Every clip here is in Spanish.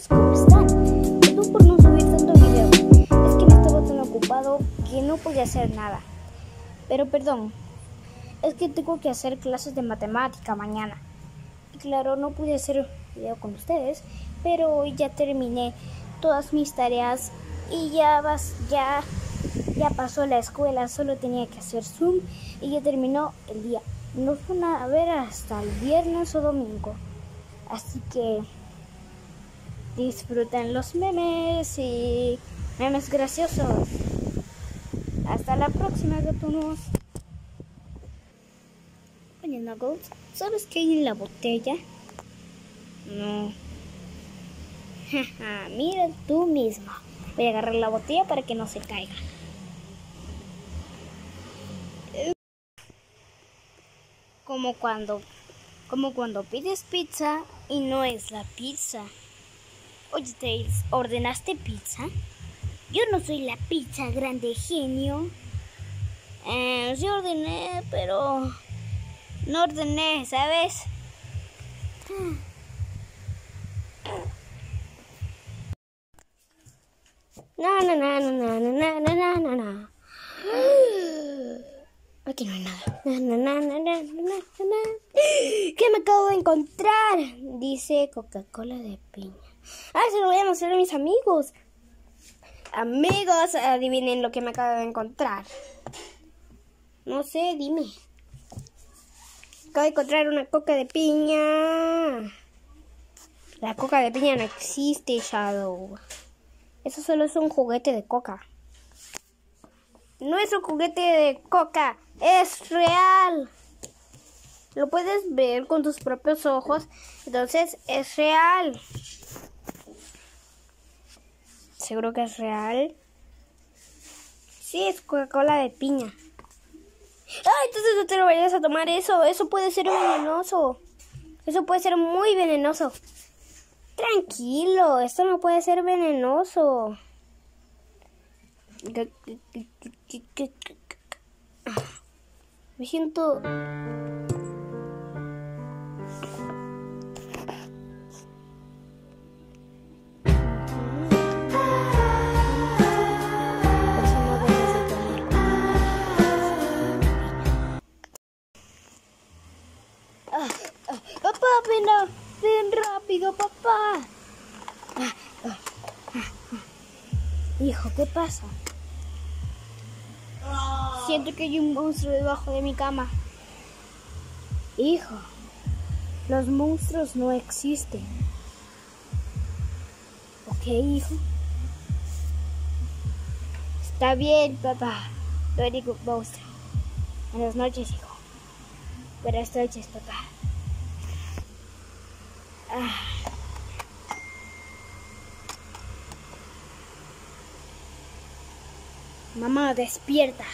amigos, ¿cómo están? Perdón por no subir tanto video, es que me estaba tan ocupado que no podía hacer nada. Pero perdón, es que tengo que hacer clases de matemática mañana. Y claro, no pude hacer video con ustedes, pero hoy ya terminé todas mis tareas y ya vas, ya, ya pasó la escuela, solo tenía que hacer Zoom y ya terminó el día. Nos van a ver hasta el viernes o domingo. Así que disfruten los memes y memes graciosos. Hasta la próxima, gatunos. Oye, ¿sabes qué hay en la botella? No. Mira tú misma. Voy a agarrar la botella para que no se caiga. Como cuando, como cuando pides pizza y no es la pizza. Oye, Tails, ¿ordenaste pizza? Yo no soy la pizza grande genio. Eh, sí ordené, pero no ordené, ¿sabes? No, no, no, no, no, no, no, no, no, no. Aquí no hay nada. Na, na, na, na, na, na, na. ¿Qué me acabo de encontrar? Dice Coca-Cola de piña. Ah, se lo voy a mostrar a mis amigos. Amigos, adivinen lo que me acabo de encontrar. No sé, dime. Acabo de encontrar una coca de piña. La coca de piña no existe, Shadow. Eso solo es un juguete de coca. No es un juguete de coca, es real. Lo puedes ver con tus propios ojos, entonces es real. ¿Seguro que es real? Sí, es Coca-Cola de piña. ¡Ay! Entonces no te lo vayas a tomar eso. Eso puede ser venenoso. Eso puede ser muy venenoso. Tranquilo, esto no puede ser venenoso. Me siento... Papá, ven, ven rápido, papá. Hijo, ¿qué pasa? Siento que hay un monstruo debajo de mi cama. Hijo, los monstruos no existen. ¿Ok, hijo? Está bien, papá. Hay ningún monstruo. Buenas noches, hijo. Buenas noches, papá. Ah. Mamá, despierta.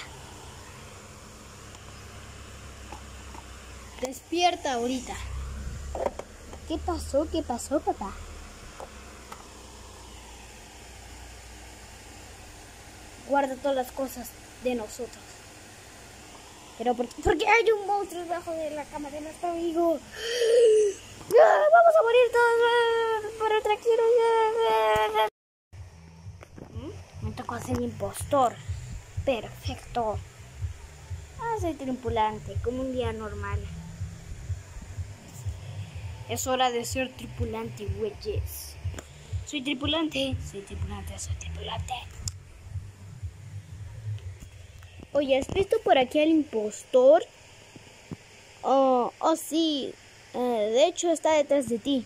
Despierta ahorita. ¿Qué pasó? ¿Qué pasó, papá? Guarda todas las cosas de nosotros. Pero ¿por, ¿por qué hay un monstruo debajo de la cama de nuestro amigo? ¡Ah! Vamos a morir todos. Pero tranquilo. Me tocó ser impostor. Perfecto. Ah, soy tripulante, como un día normal. Es hora de ser tripulante, güeyes. Soy tripulante, soy tripulante, soy tripulante. Oye, ¿has visto por aquí al impostor? Oh, oh sí. Eh, de hecho, está detrás de ti.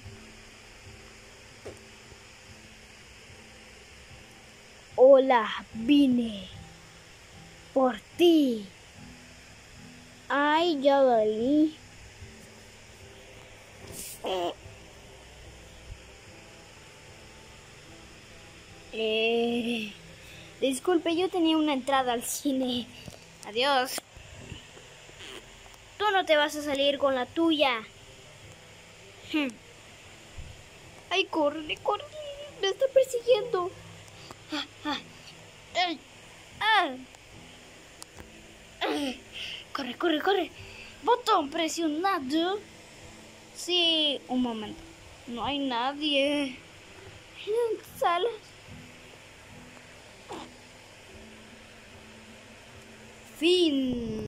Hola, vine por ti. Ay, ya valí. Eh, disculpe, yo tenía una entrada al cine. Adiós. Tú no te vas a salir con la tuya. Hmm. Ay, corre, corre. Me está persiguiendo. Ah, ah. Ay, ah. Corre, corre, corre. Botón presionado. Sí, un momento. No hay nadie. Sale. delfin